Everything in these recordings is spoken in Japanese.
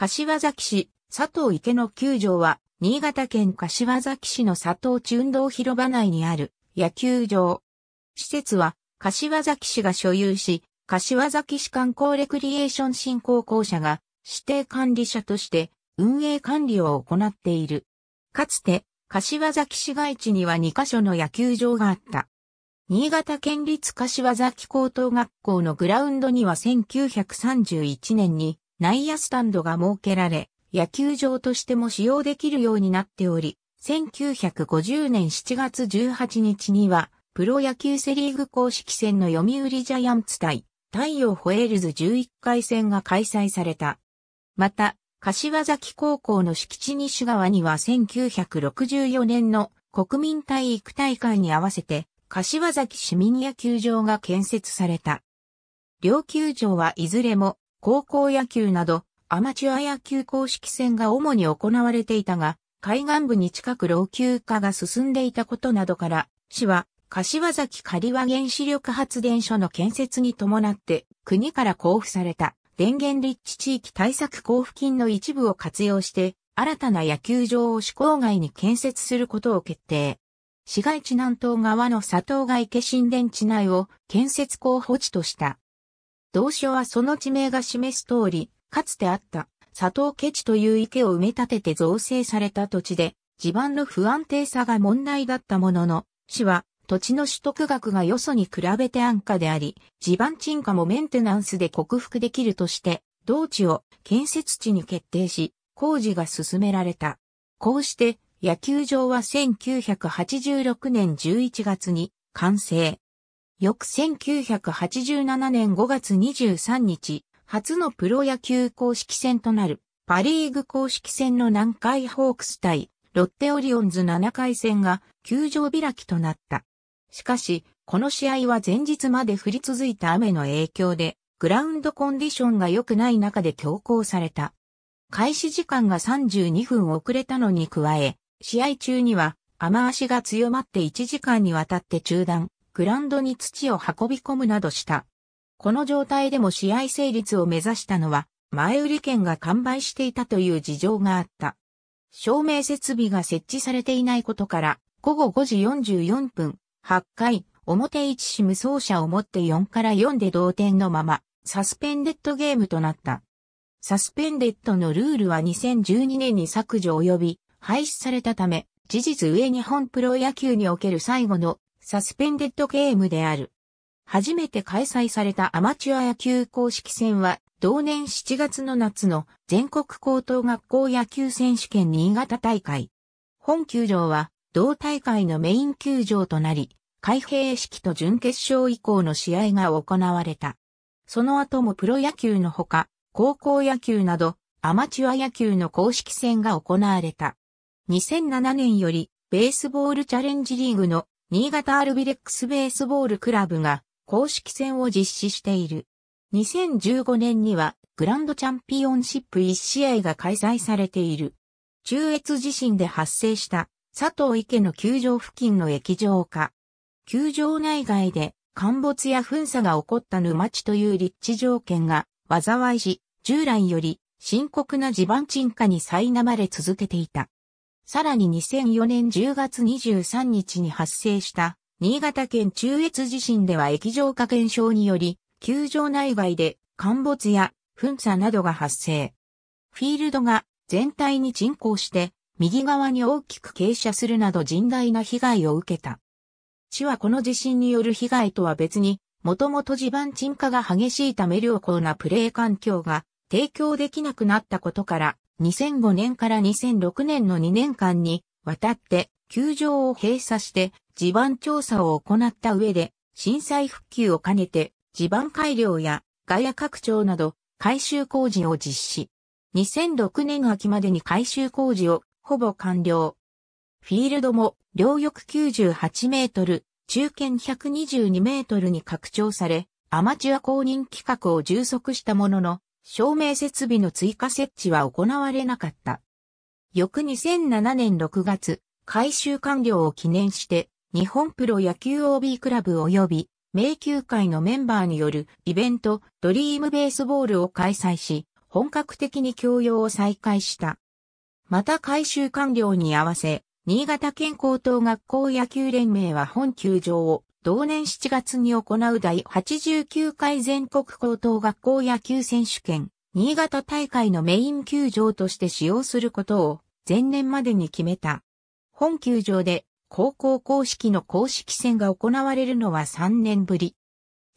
柏崎市、佐藤池の球場は、新潟県柏崎市の佐藤中道広場内にある野球場。施設は、柏崎市が所有し、柏崎市観光レクリエーション振興公社が指定管理者として運営管理を行っている。かつて、柏崎市街地には2カ所の野球場があった。新潟県立柏崎高等学校のグラウンドには1931年に内野スタンドが設けられ、野球場としても使用できるようになっており、1950年7月18日には、プロ野球セリーグ公式戦の読売ジャイアンツ対太陽ホエールズ11回戦が開催された。また、柏崎高校の敷地西側には1964年の国民体育大会に合わせて、柏崎市民野球場が建設された。両球場はいずれも高校野球などアマチュア野球公式戦が主に行われていたが、海岸部に近く老朽化が進んでいたことなどから、市は柏崎刈羽原子力発電所の建設に伴って国から交付された電源立地地域対策交付金の一部を活用して新たな野球場を市郊外に建設することを決定。市街地南東側の佐藤ヶ池新田地内を建設候補地とした。同書はその地名が示す通り、かつてあった佐藤家地という池を埋め立てて造成された土地で、地盤の不安定さが問題だったものの、市は土地の取得額がよそに比べて安価であり、地盤沈下もメンテナンスで克服できるとして、同地を建設地に決定し、工事が進められた。こうして野球場は1986年11月に完成。翌1987年5月23日、初のプロ野球公式戦となるパリーグ公式戦の南海ホークス対ロッテオリオンズ7回戦が球場開きとなった。しかし、この試合は前日まで降り続いた雨の影響で、グラウンドコンディションが良くない中で強行された。開始時間が32分遅れたのに加え、試合中には雨足が強まって1時間にわたって中断。グランドに土を運び込むなどした。この状態でも試合成立を目指したのは、前売り券が完売していたという事情があった。照明設備が設置されていないことから、午後5時44分、8回、表一市無走者をもって4から4で同点のまま、サスペンデッドゲームとなった。サスペンデッドのルールは2012年に削除及び廃止されたため、事実上日本プロ野球における最後のサスペンデッドゲームである。初めて開催されたアマチュア野球公式戦は、同年7月の夏の全国高等学校野球選手権新潟大会。本球場は、同大会のメイン球場となり、開閉式と準決勝以降の試合が行われた。その後もプロ野球のほか、高校野球など、アマチュア野球の公式戦が行われた。2007年より、ベースボールチャレンジリーグの新潟アルビレックスベースボールクラブが公式戦を実施している。2015年にはグランドチャンピオンシップ1試合が開催されている。中越地震で発生した佐藤池の球場付近の液状化。球場内外で陥没や噴砂が起こった沼地という立地条件が災いし、従来より深刻な地盤沈下に苛まれ続けていた。さらに2004年10月23日に発生した新潟県中越地震では液状化現象により、球場内外で陥没や噴砂などが発生。フィールドが全体に沈降して右側に大きく傾斜するなど甚大な被害を受けた。市はこの地震による被害とは別に、もともと地盤沈下が激しいため良好なプレー環境が提供できなくなったことから、2005年から2006年の2年間にわたって球場を閉鎖して地盤調査を行った上で震災復旧を兼ねて地盤改良や外野拡張など改修工事を実施。2006年秋までに改修工事をほぼ完了。フィールドも両翼98メートル、中堅122メートルに拡張され、アマチュア公認規格を充足したものの、照明設備の追加設置は行われなかった。翌2007年6月、改修完了を記念して、日本プロ野球 OB クラブ及び、名球会のメンバーによるイベント、ドリームベースボールを開催し、本格的に供用を再開した。また改修完了に合わせ、新潟県高等学校野球連盟は本球場を同年7月に行う第89回全国高等学校野球選手権、新潟大会のメイン球場として使用することを前年までに決めた。本球場で高校公式の公式戦が行われるのは3年ぶり。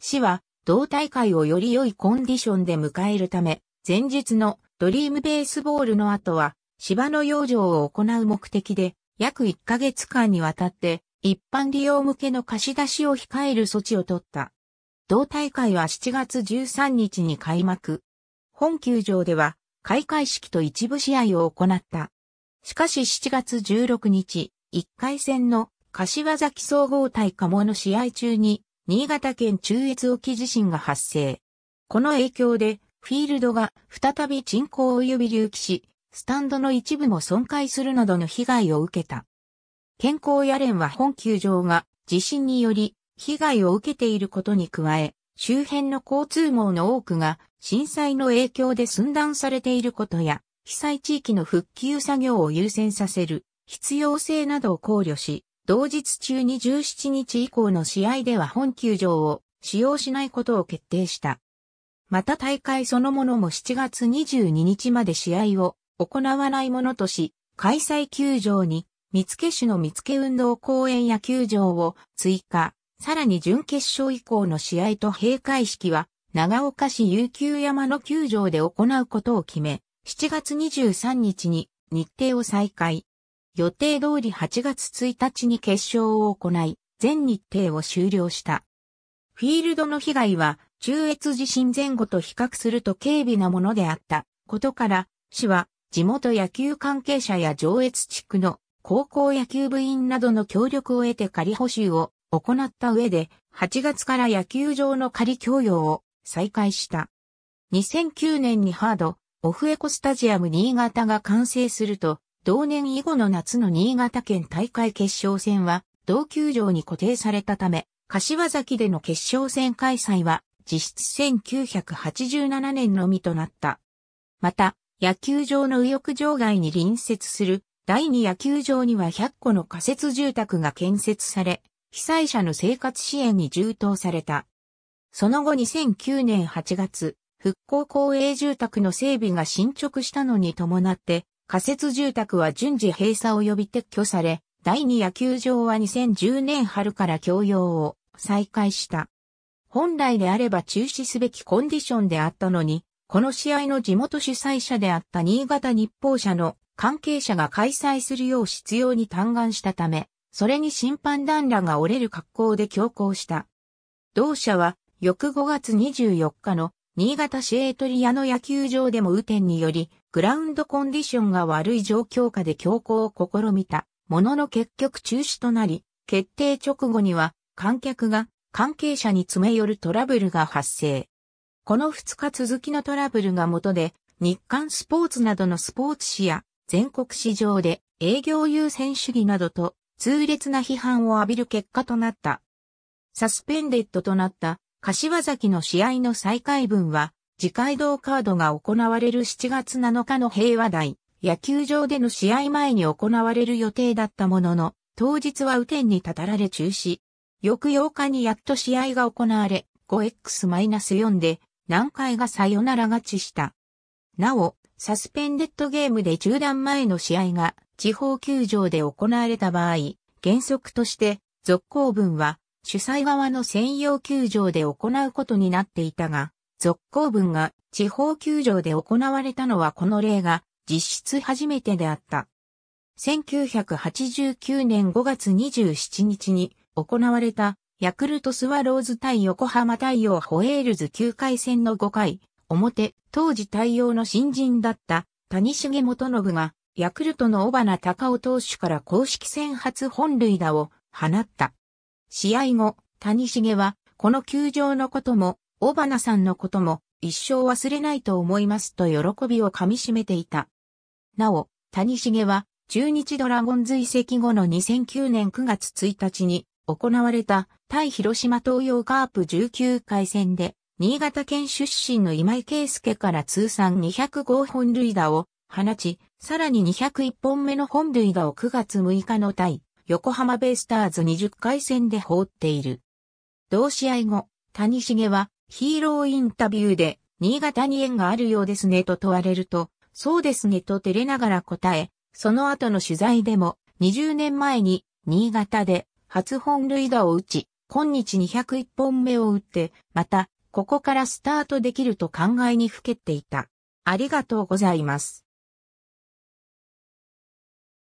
市は同大会をより良いコンディションで迎えるため、前日のドリームベースボールの後は芝の養生を行う目的で約1ヶ月間にわたって一般利用向けの貸し出しを控える措置を取った。同大会は7月13日に開幕。本球場では開会式と一部試合を行った。しかし7月16日、1回戦の柏崎総合対鴨の試合中に新潟県中越沖地震が発生。この影響でフィールドが再び沈降及び隆起し、スタンドの一部も損壊するなどの被害を受けた。健康野連は本球場が地震により被害を受けていることに加え、周辺の交通網の多くが震災の影響で寸断されていることや、被災地域の復旧作業を優先させる必要性などを考慮し、同日中に17日以降の試合では本球場を使用しないことを決定した。また大会そのものも7月22日まで試合を行わないものとし、開催球場に、見附市の見附運動公園野球場を追加、さらに準決勝以降の試合と閉会式は、長岡市悠久山の球場で行うことを決め、7月23日に日程を再開。予定通り8月1日に決勝を行い、全日程を終了した。フィールドの被害は中越地震前後と比較すると軽微なものであったことから、市は地元野球関係者や上越地区の高校野球部員などの協力を得て仮補修を行った上で、8月から野球場の仮供用を再開した。2009年にハード、オフエコスタジアム新潟が完成すると、同年以後の夏の新潟県大会決勝戦は、同球場に固定されたため、柏崎での決勝戦開催は、実質1987年のみとなった。また、野球場の右翼場外に隣接する第二野球場には100個の仮設住宅が建設され、被災者の生活支援に充当された。その後2009年8月、復興公営住宅の整備が進捗したのに伴って、仮設住宅は順次閉鎖及び撤去され、第二野球場は2010年春から供用を再開した。本来であれば中止すべきコンディションであったのに、この試合の地元主催者であった新潟日報社の関係者が開催するよう必要に嘆願したため、それに審判団らが折れる格好で強行した。同社は翌5月24日の新潟市エイトリアの野球場でも雨天によりグラウンドコンディションが悪い状況下で強行を試みたものの結局中止となり、決定直後には観客が関係者に詰め寄るトラブルが発生。この2日続きのトラブルが元で、日刊スポーツなどのスポーツ紙や全国市場で営業優先主義などと痛烈な批判を浴びる結果となった。サスペンデッドとなった柏崎の試合の再開分は、次回堂カードが行われる7月7日の平和台、野球場での試合前に行われる予定だったものの、当日は雨天にたたられ中止。翌8日にやっと試合が行われ、5x-4 で南海がサヨナラ勝ちした。なお、サスペンデッドゲームで中断前の試合が地方球場で行われた場合、原則として続行分は主催側の専用球場で行うことになっていたが、続行分が地方球場で行われたのはこの例が実質初めてであった。1989年5月27日に行われたヤクルトスワローズ対横浜太陽ホエールズ9回戦の5回、表、当時対応の新人だった谷重元信が、ヤクルトの小花高尾投手から公式戦初本塁打を放った。試合後、谷重は、この球場のことも、小花さんのことも、一生忘れないと思いますと喜びをかみしめていた。なお、谷重は、中日ドラゴンズ移籍後の2009年9月1日に行われた対広島東洋カープ19回戦で新潟県出身の今井圭介から通算205本塁打を放ち、さらに201本目の本塁打を9月6日の対横浜ベイスターズ20回戦で放っている。同試合後、谷重はヒーローインタビューで新潟に縁があるようですねと問われると、そうですねと照れながら答え、その後の取材でも20年前に新潟で初本塁打を打ち、今日201本目を打って、また、ここからスタートできると考えにふけっていた。ありがとうございます。